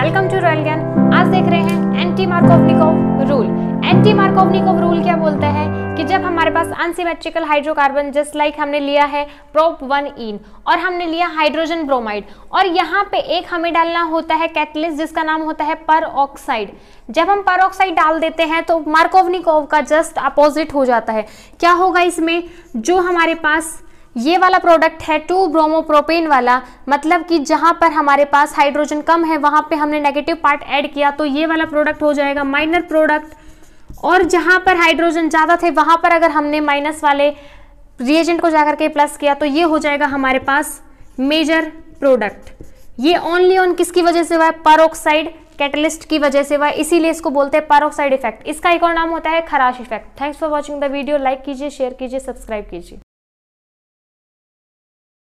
Welcome to royal ज्ञान आज देख रहे हैं anti Markovnikov rule anti Markovnikov rule क्या बोलता है? कि जब हमारे पास अनसिमेट्रिकल हाइड्रोकार्बन जस्ट लाइक हमने लिया है प्रोप वन इन और हमने लिया हाइड्रोजन ब्रोमाइड और यहाँ पे एक हमें डालना होता है कैटलिस्ट जिसका नाम होता है पर ऑक्साइड जब हम पर ऑक्साइड डाल देते हैं तो मार्कोवनिकोव का जस्ट अपोजिट हो जाता है. क्या होगा इसमें? जो हमारे पास ये वाला प्रोडक्ट है टू ब्रोमोप्रोपेन वाला। मतलब कि जहाँ पर हमारे पास हाइड्रोजन कम है, वहाँ पे हमने नेगेटिव पार्ट ऐड किया तो ये वाला प्रोडक्ट हो जाएगा माइनर प्रोडक्ट और जहाँ पर हाइड्रोजन ज़्यादा थे, वहाँ पर अगर हमने माइनस वाले रिएजेंट को जाकर के प्लस किया तो ये हो जाएगा हमारे पास मेजर प्रोडक्ट ये ओनली ऑन किसकी वजह से हुआ है? परोक्साइड कैटलिस्ट की वजह से हुआ इसीलिए इसको बोलते हैं परोक्साइड इफ़ेक्ट इसका एक और नाम होता है Kharasch effect thanks for watching the video like कीजिए शेयर कीजिए सब्सक्राइब कीजिए।